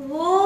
वो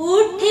¿Por?